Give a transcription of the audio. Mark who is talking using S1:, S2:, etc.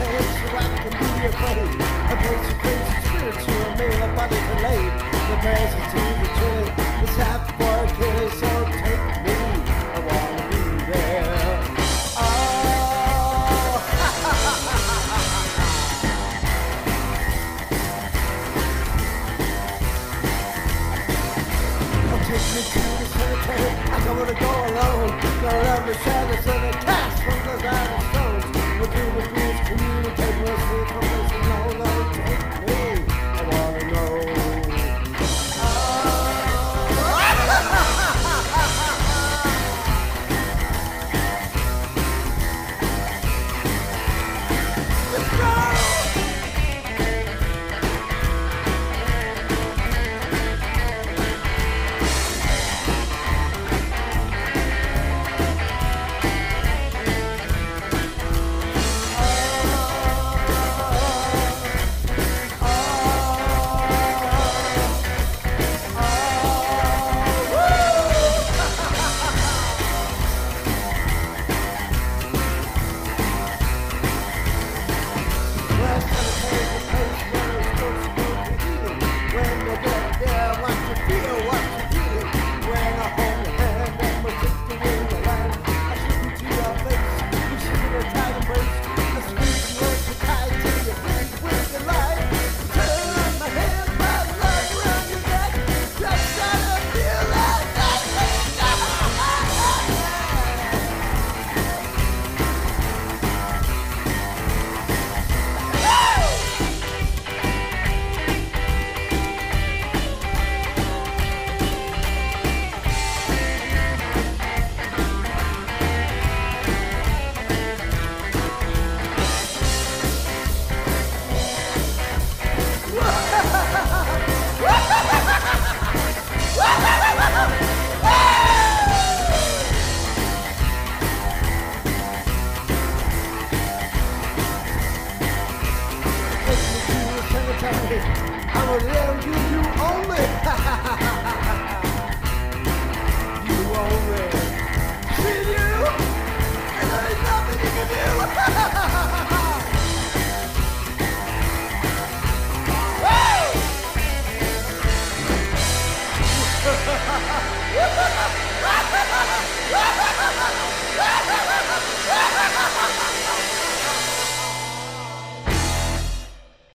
S1: poets who act and be afraid. A place of crazy spirits made up bodies are. The bears are the betrayed. It's half for a so take me. I wanna be there. I don't wanna go alone. Gonna love the shadows and the cast from the dinosaur. I will love you, you only.